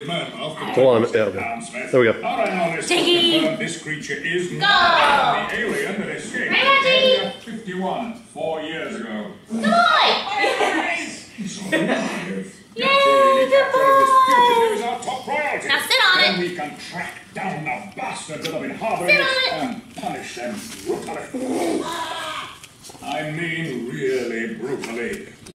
Go on, yeah. There we go. Our analysts Diggy. confirm this creature is Go. not the alien that escaped Ready? Area 51 four years ago. Good boy! He's alive. Yay, good boy. is our top priority. Now sit on then it. we can track down the bastards that have been harboring Sit it. and punish them brutally. I mean really brutally.